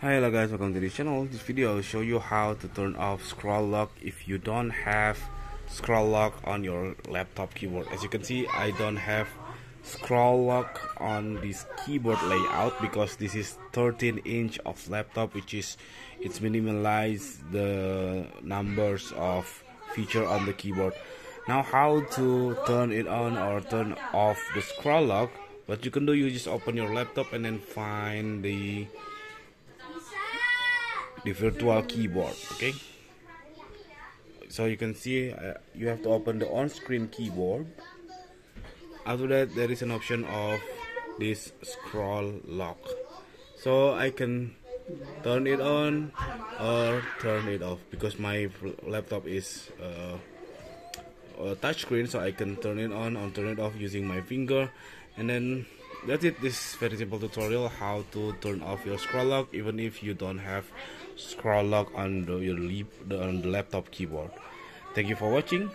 Hi hello guys welcome to this channel. This video will show you how to turn off scroll lock if you don't have scroll lock on your laptop keyboard. As you can see I don't have scroll lock on this keyboard layout because this is 13 inch of laptop which is it's minimalize the numbers of feature on the keyboard. Now how to turn it on or turn off the scroll lock? What you can do you just open your laptop and then find the the virtual keyboard okay? So you can see uh, you have to open the on-screen keyboard. After that there is an option of this scroll lock. So I can turn it on or turn it off because my laptop is uh, a touch screen so I can turn it on or turn it off using my finger. And then that's it this very simple tutorial how to turn off your scroll lock even if you don't have scroll lock on the, your on the laptop keyboard. Thank you for watching